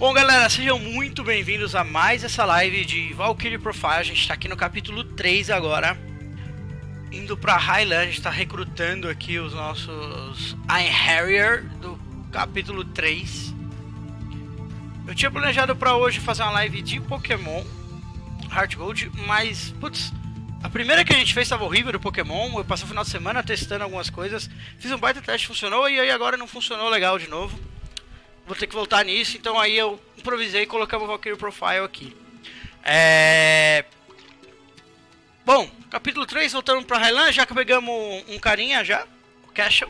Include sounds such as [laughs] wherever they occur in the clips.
Bom, galera, sejam muito bem-vindos a mais essa live de Valkyrie Profile. A gente está aqui no capítulo 3 agora, indo para Highland. A gente está recrutando aqui os nossos Iron Harrier do capítulo 3. Eu tinha planejado para hoje fazer uma live de Pokémon Heart Gold, mas, putz, a primeira que a gente fez estava horrível do Pokémon. Eu passei o final de semana testando algumas coisas, fiz um baita teste, funcionou, e aí agora não funcionou legal de novo vou ter que voltar nisso, então aí eu improvisei e colocamos o Valkyrie Profile aqui. É... Bom, capítulo 3, voltando para Highland, já que pegamos um carinha já, o Cashel.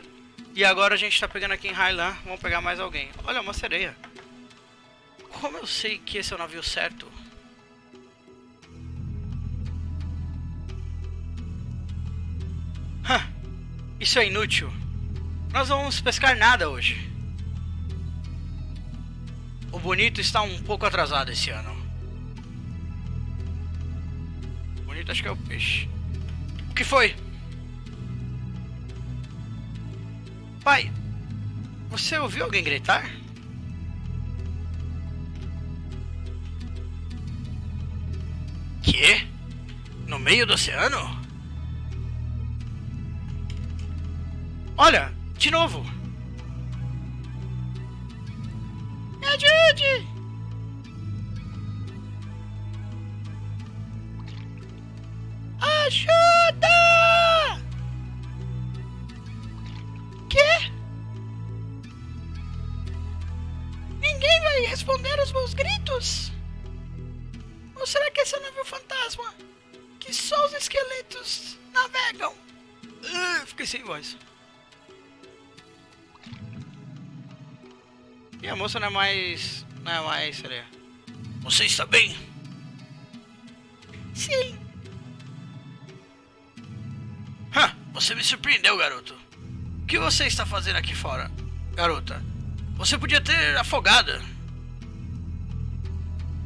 E agora a gente está pegando aqui em Highland, vamos pegar mais alguém. Olha, uma sereia. Como eu sei que esse é o navio certo? Isso é inútil. Nós vamos pescar nada hoje. O bonito está um pouco atrasado esse ano. Bonito acho que é o peixe. O que foi? Pai, você ouviu alguém gritar? Que? No meio do oceano? Olha, de novo. Ajude! Ajuda! Que? Ninguém vai responder aos meus gritos? Ou será que esse é um navio fantasma? Que só os esqueletos navegam? Uh, fiquei sem voz. E a moça não é mais. Não é mais sereia. Você está bem? Sim. Hã, você me surpreendeu, garoto. O que você está fazendo aqui fora, garota? Você podia ter afogado.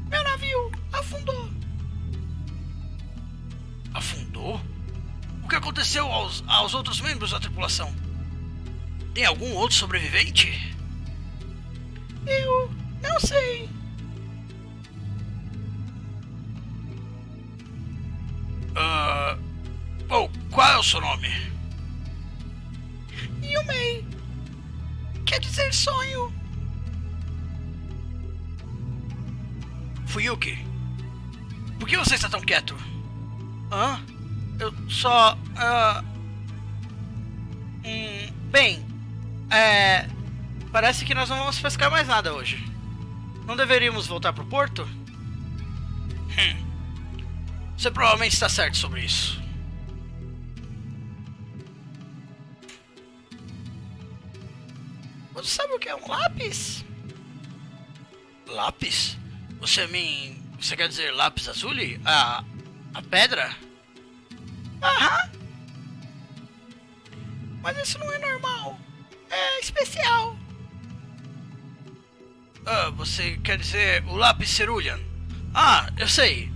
Meu navio afundou. Afundou? O que aconteceu aos, aos outros membros da tripulação? Tem algum outro sobrevivente? Eu não sei. Uh, oh, qual é o seu nome? Yumei. Quer dizer sonho. Fuyuki. Por que você está tão quieto? Hã? Eu só. Uh... Hum, bem. É. Parece que nós não vamos pescar mais nada hoje. Não deveríamos voltar pro porto? Hum. Você provavelmente está certo sobre isso. Você sabe o que é um lápis? Lápis? Você me. Você quer dizer lápis azul? A. a pedra? Aham. Mas isso não é normal. É especial. Ah, você quer dizer o lápis cerulean? Ah, eu sei.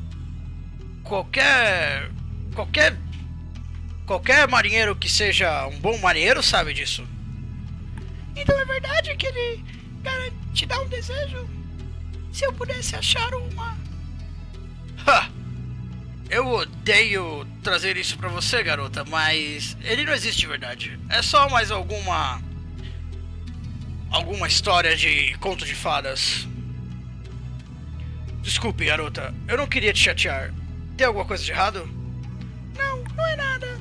Qualquer. Qualquer. Qualquer marinheiro que seja um bom marinheiro sabe disso. Então é verdade que ele te dá um desejo? Se eu pudesse achar uma. Ha! Eu odeio trazer isso pra você, garota, mas ele não existe de verdade. É só mais alguma alguma história de conto de fadas. Desculpe, garota. Eu não queria te chatear. Tem alguma coisa de errado? Não, não é nada.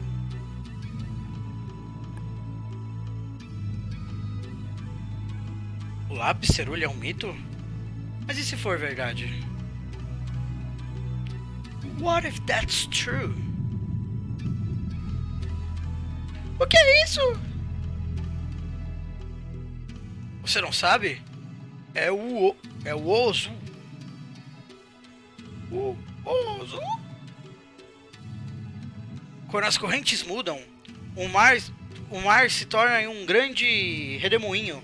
O lápis cerulha é um mito? Mas e se for verdade? What if that's true? O que é isso? Você não sabe? É o é o oso. O oso. Quando as correntes mudam, o mar o mar se torna um grande redemoinho.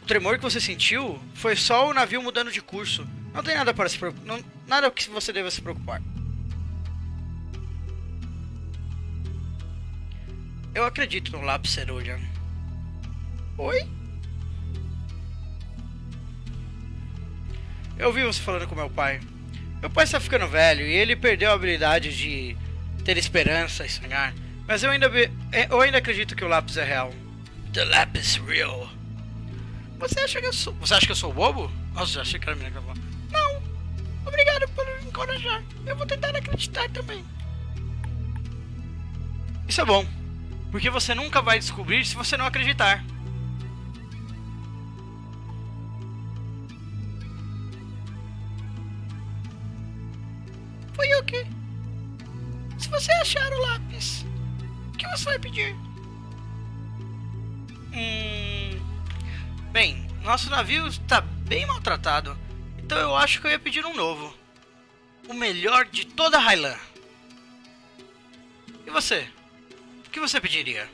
O tremor que você sentiu foi só o navio mudando de curso. Não tem nada para se preocupar, nada que você deva se preocupar. Eu acredito no lápis cerulean. Oi? Eu ouvi você falando com meu pai. Meu pai está ficando velho e ele perdeu a habilidade de ter esperança e sonhar. Mas eu ainda, é, eu ainda acredito que o lápis é real. The lápis real. Você acha que eu sou. Você acha que eu sou bobo? Nossa, achei que era a menina que tava Não. Obrigado por me encorajar. Eu vou tentar acreditar também. Isso é bom. Porque você nunca vai descobrir se você não acreditar. Se você achar o lápis, o que você vai pedir? Hum. Bem, nosso navio está bem maltratado. Então eu acho que eu ia pedir um novo. O melhor de toda a Highland. E você? O que você pediria?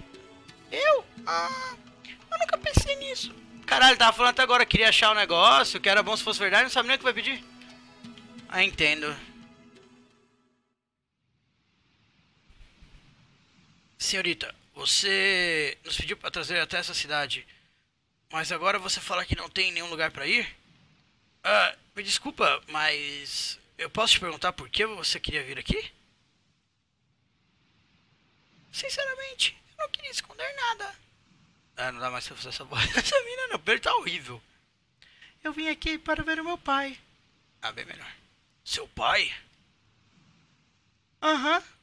Eu? Ah, eu nunca pensei nisso. Caralho, tava falando até agora, queria achar o um negócio, que era bom se fosse verdade, não sabe nem o que vai pedir. Ah, entendo. Senhorita, você nos pediu para trazer até essa cidade, mas agora você fala que não tem nenhum lugar para ir? Ah, me desculpa, mas eu posso te perguntar por que você queria vir aqui? Sinceramente, eu não queria esconder nada. Ah, não dá mais pra fazer essa voz. [laughs] Essa mina não, ele tá horrível. Eu vim aqui para ver o meu pai. Ah, bem melhor. Seu pai? Aham. Uhum.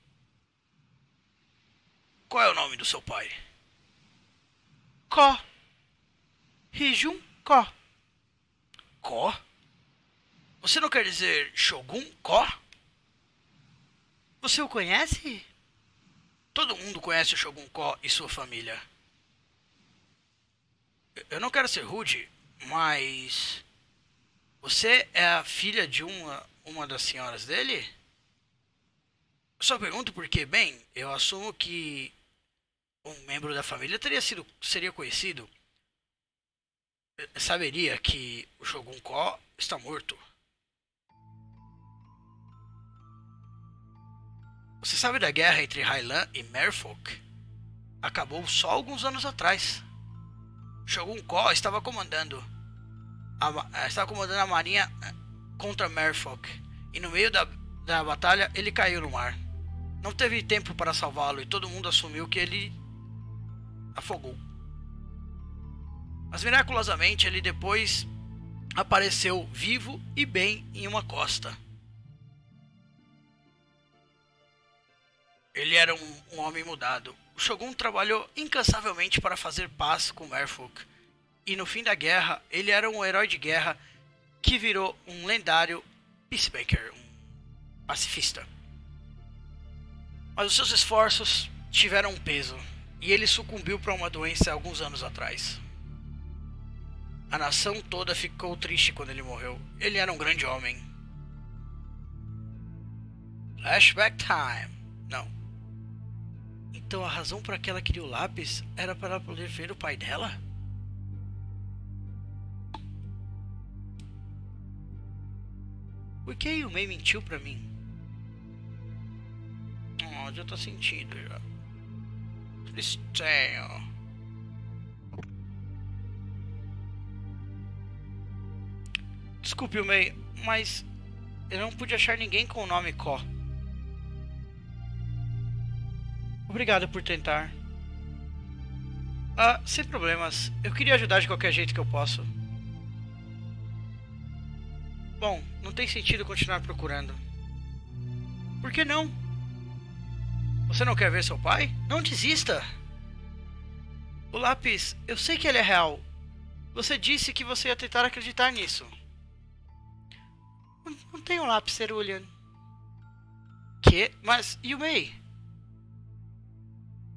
Qual é o nome do seu pai? Ko. Rijun Ko. Ko? Você não quer dizer Shogun Ko? Você o conhece? Todo mundo conhece o Shogun Ko e sua família. Eu não quero ser rude, mas. Você é a filha de uma, uma das senhoras dele? Eu só pergunto porque, bem, eu assumo que um membro da família teria sido, seria conhecido. Saberia que o Shogun Ko está morto. Você sabe da guerra entre Hylan e Merfolk? Acabou só alguns anos atrás. Shogun Ko estava comandando a, eh, estava comandando a marinha eh, contra Merfolk e no meio da, da batalha ele caiu no mar. Não teve tempo para salvá-lo e todo mundo assumiu que ele afogou. Mas miraculosamente ele depois apareceu vivo e bem em uma costa. Ele era um, um, homem mudado. O Shogun trabalhou incansavelmente para fazer paz com Merfolk. E no fim da guerra, ele era um herói de guerra que virou um lendário peacemaker, um pacifista. Mas os seus esforços tiveram um peso e ele sucumbiu para uma doença alguns anos atrás. A nação toda ficou triste quando ele morreu. Ele era um grande homem. Flashback time. Não. Então a razão para que ela queria o lápis era para poder ver o pai dela? Por que Yumei mentiu para mim? Oh, já tô sentindo já. Estranho. Desculpe, Yumei, mas eu não pude achar ninguém com o nome Ko. Obrigado por tentar. Ah, sem problemas. Eu queria ajudar de qualquer jeito que eu posso. Bom, não tem sentido continuar procurando. Por que não? Você não quer ver seu pai? Não desista! O lápis, eu sei que ele é real. Você disse que você ia tentar acreditar nisso. Não, não tem um lápis, Cerulean. Que? Mas, Yumei?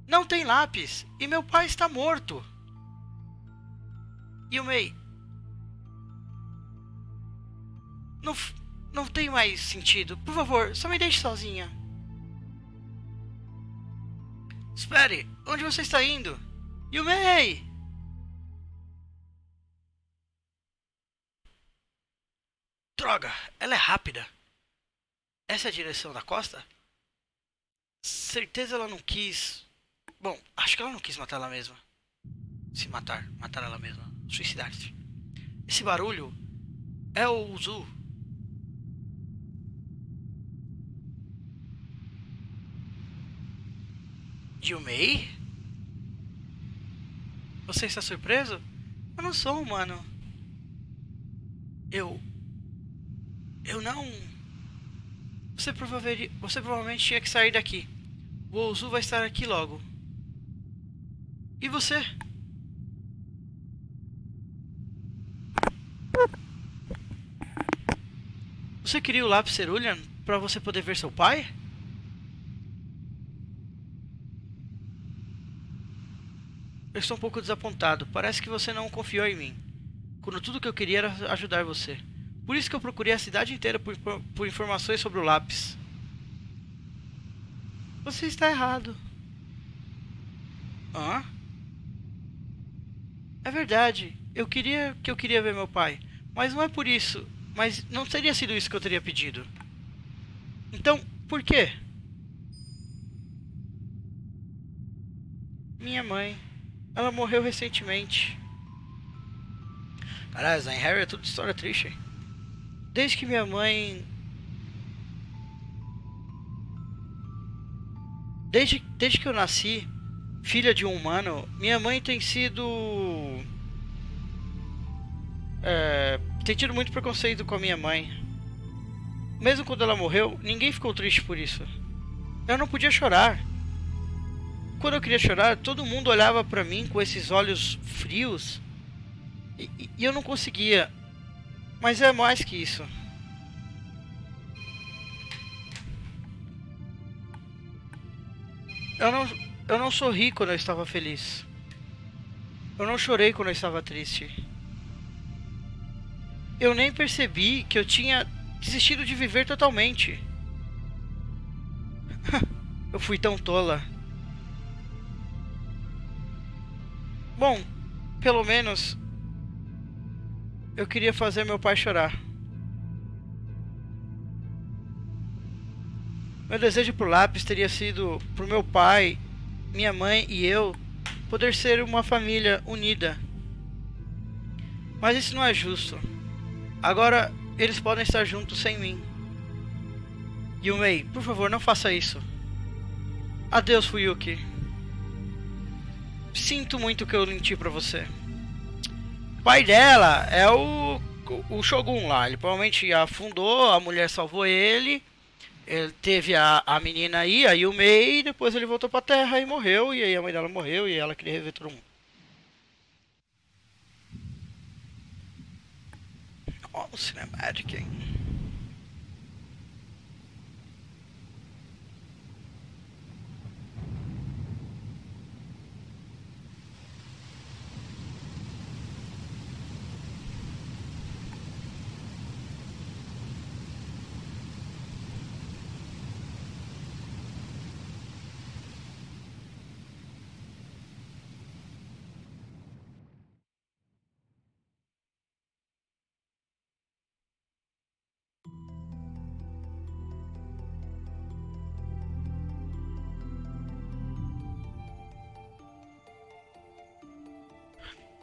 Não tem lápis e meu pai está morto. E o Mei. Não, não tem mais sentido. Por favor, só me deixe sozinha. Espere, onde você está indo? Yumei! Droga, ela é rápida. Essa é a direção da costa? Certeza ela não quis Bom, acho que ela não quis matar ela mesma. Se matar, matar ela mesma. Suicidar-se. Esse barulho É o Zu. Yumei? Você está surpreso? Eu não sou humano. Eu. Eu não. Você provavelmente, você provavelmente tinha que sair daqui. O Ozu vai estar aqui logo. E você? Você queria o lápis Cerulean para você poder ver seu pai? Eu estou um pouco desapontado. Parece que você não confiou em mim. Quando tudo que eu queria era ajudar você. Por isso que eu procurei a cidade inteira por, por, informações sobre o lápis. Você está errado. Hã? É verdade. Eu queria que eu queria ver meu pai, mas não é por isso. Mas não teria sido isso que eu teria pedido. Então, por quê? Minha mãe. Ela morreu recentemente. Caralho, Zayn Harry é tudo história triste. Desde que minha mãe. Desde, desde que eu nasci, filha de um humano, minha mãe tem sido. É, tem tido muito preconceito com a minha mãe. Mesmo quando ela morreu, ninguém ficou triste por isso. Eu não podia chorar quando eu queria chorar, todo mundo olhava para mim com esses olhos frios e, e, eu não conseguia. Mas é mais que isso. Eu não, eu não sorri quando eu estava feliz. Eu não chorei quando eu estava triste. Eu nem percebi que eu tinha desistido de viver totalmente. [laughs] eu fui tão tola. Bom, pelo menos eu queria fazer meu pai chorar. Meu desejo pro lápis teria sido pro meu pai, minha mãe e eu poder ser uma família unida. Mas isso não é justo. Agora eles podem estar juntos sem mim. Yumei, por favor, não faça isso. Adeus, Fuyuki. Sinto muito que eu menti pra você. O pai dela é o, o Shogun lá. Ele provavelmente afundou, a mulher salvou ele. Ele teve a, a menina aí, a Yumei, e depois ele voltou pra terra e morreu. E aí a mãe dela morreu e ela queria rever todo mundo. Ó, oh, Cinematic, hein?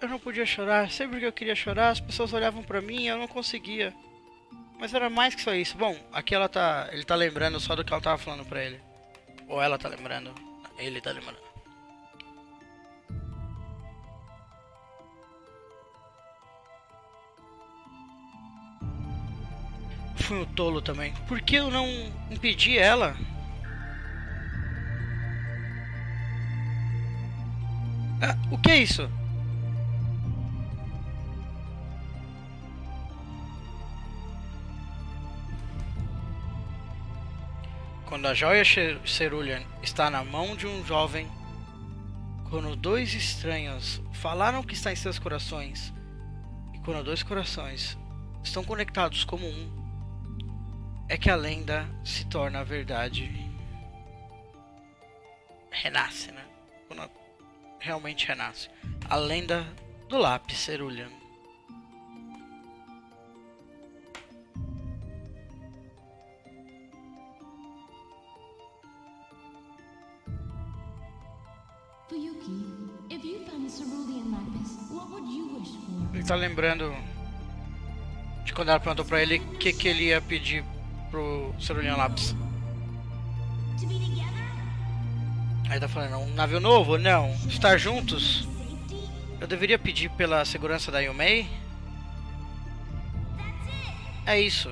Eu não podia chorar. Sempre que eu queria chorar, as pessoas olhavam para mim e eu não conseguia. Mas era mais que só isso. Bom, aqui ela tá. Ele tá lembrando só do que ela tava falando pra ele. Ou ela tá lembrando. Ele tá lembrando. Fui um tolo também. Por que eu não impedi ela? Ah, o que é isso? Quando a joia Cerulean está na mão de um jovem, quando dois estranhos falaram que está em seus corações, e quando dois corações estão conectados como um, é que a lenda se torna a verdade. Renasce, né? Quando realmente renasce. A lenda do lápis Cerulean. Tá lembrando De quando ela perguntou pra ele o que, que ele ia pedir pro Cerulean Lápis. Aí tá falando, um navio novo? Não. Estar juntos? Eu deveria pedir pela segurança da Yumei? É isso.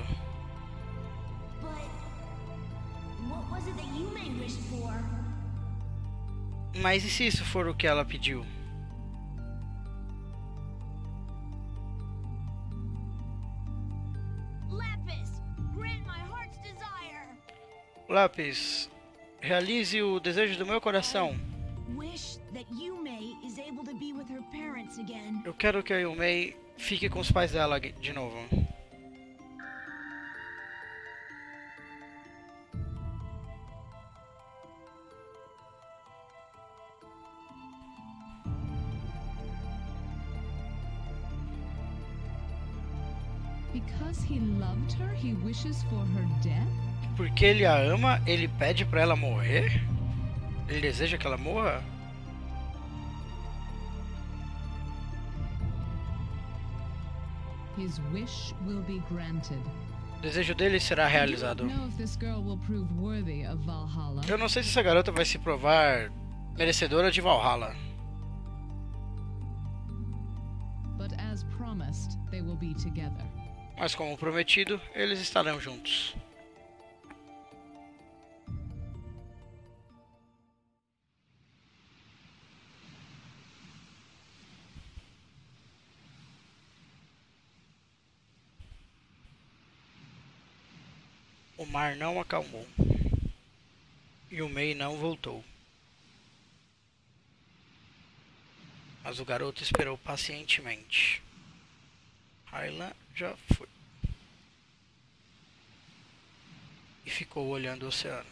Mas e se isso for o que ela pediu? Lápis, realize o desejo do meu coração. Eu quero que a Yumei fique com os pais dela de novo. Because he loved her, he wishes for her death? Porque ele a ama, ele pede para ela morrer? Ele deseja que ela morra? His wish will be granted. O desejo dele será realizado. Eu não sei se essa garota vai se provar merecedora de Valhalla. Mas como prometido, eles estarão juntos. Mar não acalmou. E o Mei não voltou. Mas o garoto esperou pacientemente. Hylan já foi. E ficou olhando o oceano,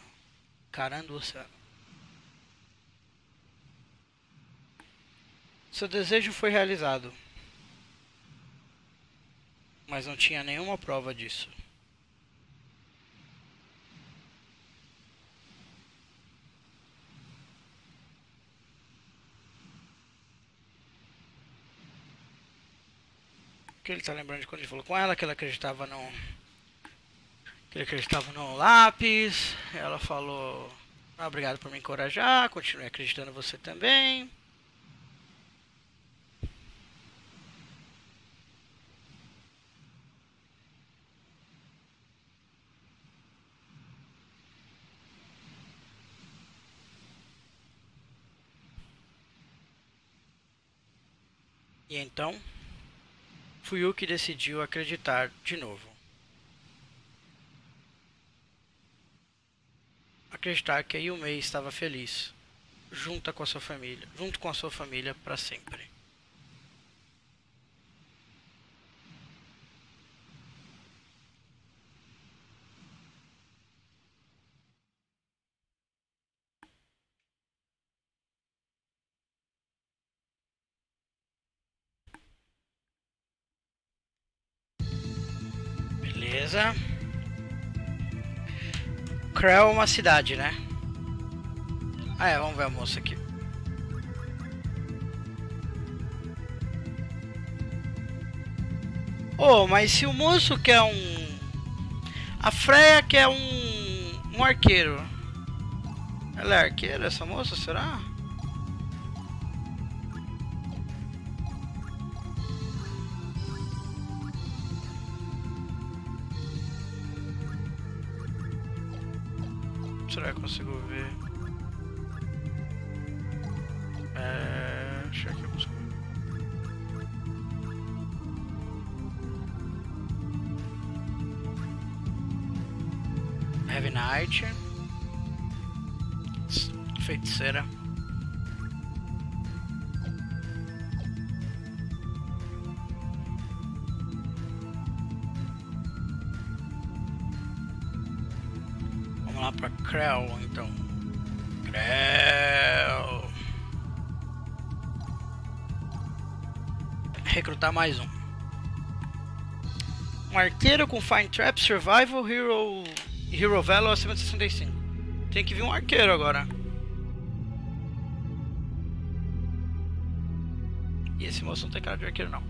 carando o oceano. Seu desejo foi realizado, mas não tinha nenhuma prova disso. Que ele tá lembrando de quando ele falou com ela, que ela acreditava no. Que ele acreditava no lápis. Ela falou. Ah, obrigado por me encorajar, continue acreditando você também. E então Fui eu que decidiu acreditar de novo. Acreditar que a Yumei estava feliz, junto com a sua família, junto com a sua família para sempre. Krell é uma cidade, né? Ah, é, vamos ver a moça aqui. Oh, mas se o moço quer um... A Freya quer um... Um arqueiro. Ela é arqueira, essa moça, será? Será que eu consigo ver? É... Deixa aqui eu ver. Heavy Night Feiticeira Krell, então. Krell. Recrutar mais um. Um arqueiro com Fine Trap, Survival, Hero, Hero Valor acima de 65. Tem que vir um arqueiro agora. E esse moço não tem cara de arqueiro não.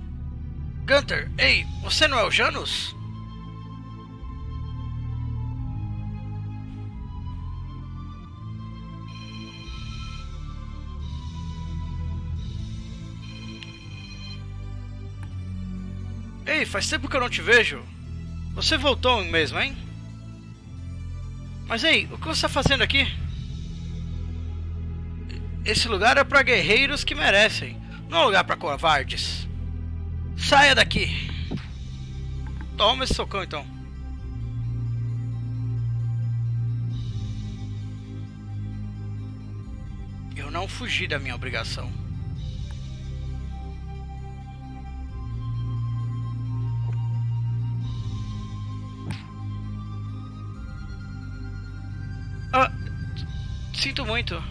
Gunter, ei, você não é o Janus? Ei, faz tempo que eu não te vejo. Você voltou mesmo, hein? Mas ei, o que você está fazendo aqui? Esse lugar é para guerreiros que merecem, não é lugar para covardes. Saia daqui! Toma esse socão então. Eu não fugi da minha obrigação. Sinto muito.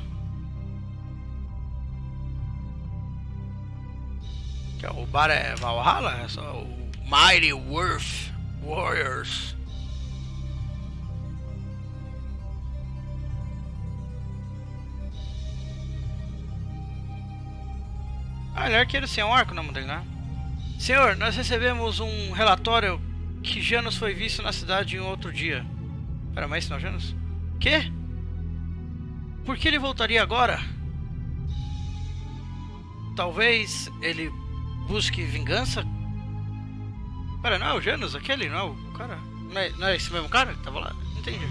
O bar é Valhalla? É só o Mighty Worth Warriors. Ah, ele é arqueiro sem um arco, não, né? Senhor, nós recebemos um relatório que Janus foi visto na cidade em outro dia. Pera, mas não é Janus? Quê? Por que ele voltaria agora? Talvez ele busque vingança? Pera, não é o Janus aquele? Não é o cara? Não é, não é esse mesmo cara que tava lá? Entendi.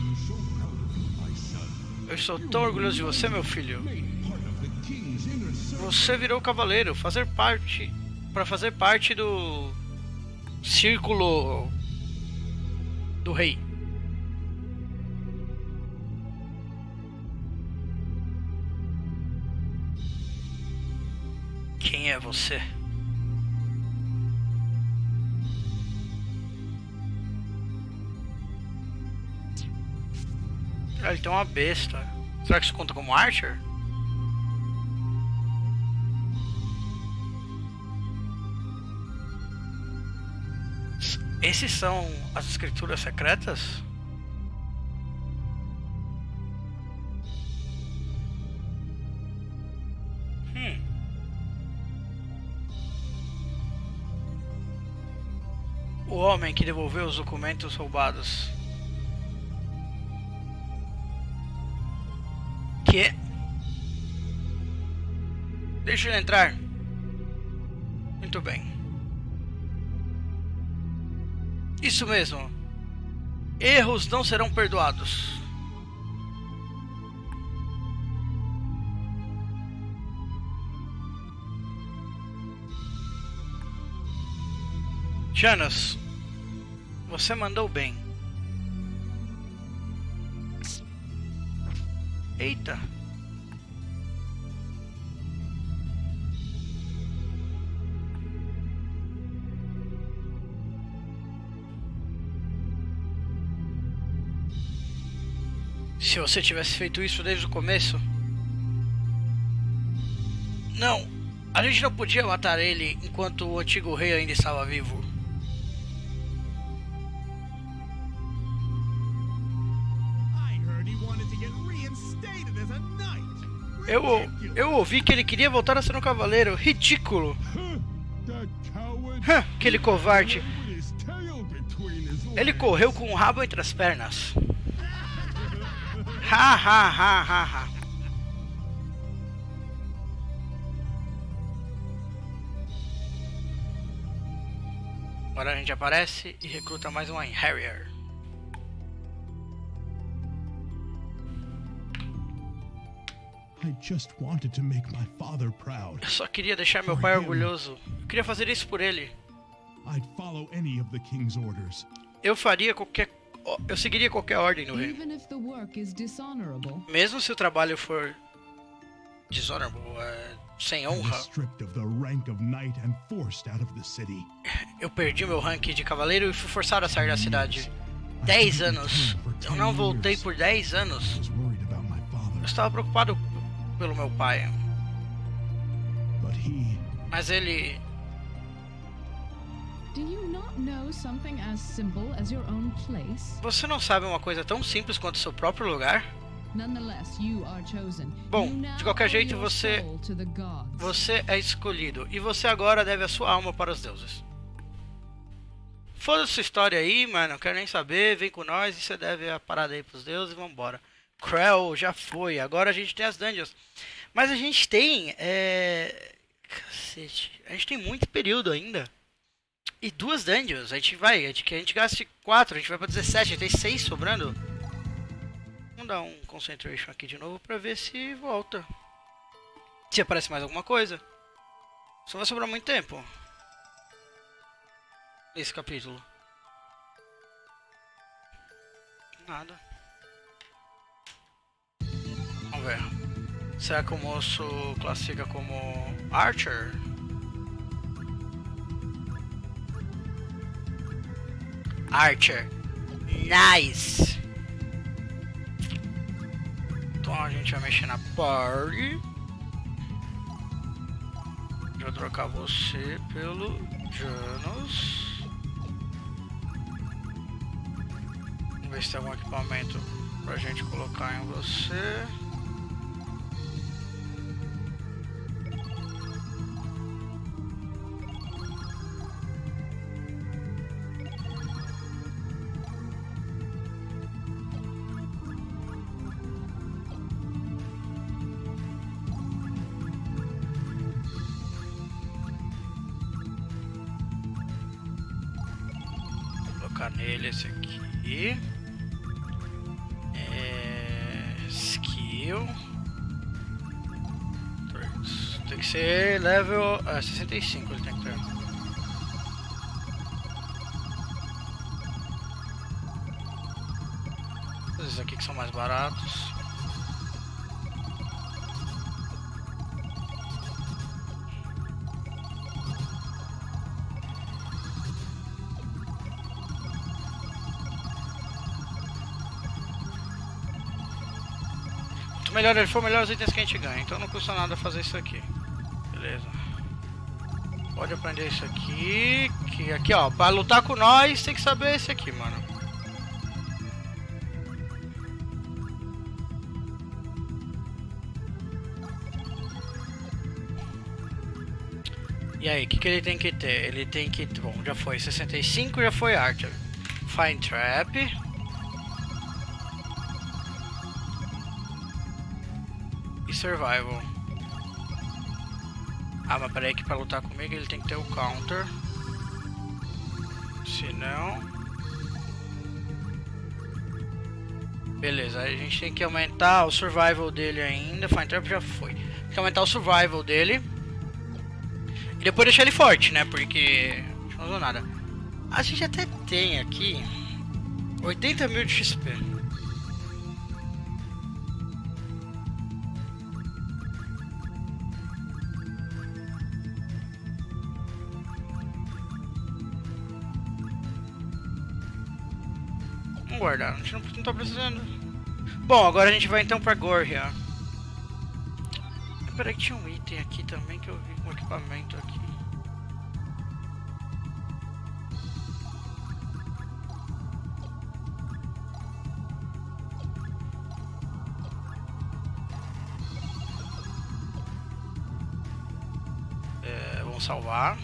Eu estou tão orgulhoso de você, meu filho. Você virou cavaleiro, fazer parte para fazer parte do círculo do rei. Você? Ah, ele tem uma besta. Será que isso conta como Archer? Esses são as escrituras secretas? Homem que devolveu os documentos roubados. Que? Deixa ele entrar. Muito bem. Isso mesmo. Erros não serão perdoados. Janas, você mandou bem. Eita. Se você tivesse feito isso desde o começo. Não, a gente não podia matar ele enquanto o antigo rei ainda estava vivo. Eu, eu ouvi que ele queria voltar a ser um cavaleiro. Ridículo! aquele covarde. Ele correu com o rabo entre as pernas. Ha ha ha ha ha. Agora a gente aparece e recruta mais um Harrier. Eu só queria deixar meu pai orgulhoso. Eu queria fazer isso por ele. Eu faria qualquer eu seguiria qualquer ordem no reino. Mesmo se o trabalho for dishonorable, uh, sem honra. Eu perdi meu rank de cavaleiro e fui forçado a sair da cidade. 10 anos. Eu não voltei por 10 anos. Eu estava preocupado pelo meu pai. Mas ele você não sabe uma coisa tão simples quanto seu próprio lugar? Bom, de qualquer jeito você você é escolhido e você agora deve a sua alma para os deuses. Foda sua história aí, mano, não quero nem saber, vem com nós e você deve a parada aí pros deuses e vambora. Krell já foi, agora a gente tem as dungeons. Mas a gente tem, é... Cacete, a gente tem muito período ainda. E duas dungeons. A gente vai, a gente, a gente gasta 4, a gente vai pra 17, a gente tem 6 sobrando. Vamos dar um concentration aqui de novo pra ver se volta. Se aparece mais alguma coisa. Só vai sobrar muito tempo. Esse capítulo. Nada. Ver. Será que o moço classifica como Archer? Archer. Nice. Então a gente vai mexer na party. Vou trocar você pelo Janus. Vamos ver se tem algum equipamento pra gente colocar em você. Colocar nele esse aqui. É... Skill. Tem que ser level é, 65 ele tem que ter. Esses aqui que são mais baratos. Melhor ele for, melhor os itens que a gente ganha. Então não custa nada fazer isso aqui. Beleza. Pode aprender isso aqui. Que aqui, ó. Pra lutar com nós, tem que saber esse aqui, mano. E aí, o que, que ele tem que ter? Ele tem que... Bom, já foi 65, já foi arte. Fine Trap. Survival. Ah, mas peraí que pra lutar comigo ele tem que ter o counter. Se não... Beleza, a gente tem que aumentar o survival dele ainda. Fine Trap já foi. Tem que aumentar o survival dele. E depois deixar ele forte, né? Porque... Não usou nada. A gente até tem aqui... 80 mil de XP. A gente não, não tá precisando. Bom, agora a gente vai então pra Gorria. Peraí que tinha um item aqui também que eu vi, um equipamento aqui. É, vamos salvar.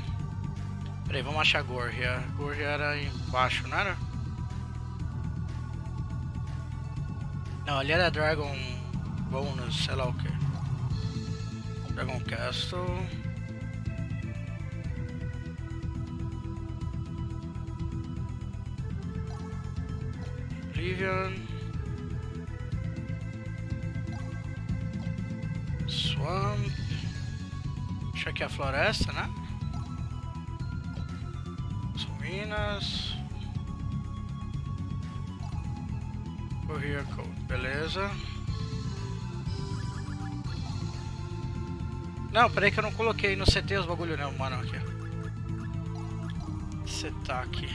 Peraí, vamos achar Gorria. Gorria era embaixo, não era? Não, ali era Dragon Bonus, sei lá o que. Dragon Castle. Oblivion. Swamp. Deixa aqui a floresta, né? Ruínas. Beleza. Não, peraí que eu não coloquei no CT os bagulho não, mano, aqui. Setar aqui.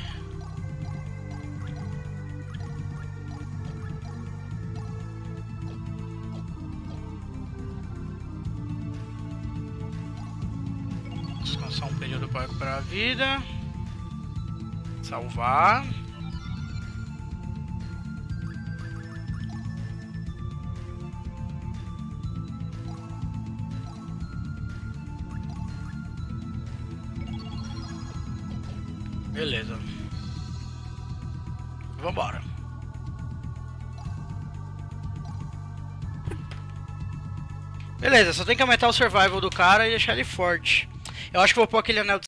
Descansar um período para recuperar a vida. Salvar. Beleza, só tem que aumentar o survival do cara e deixar ele forte. Eu acho que vou pôr aquele anel de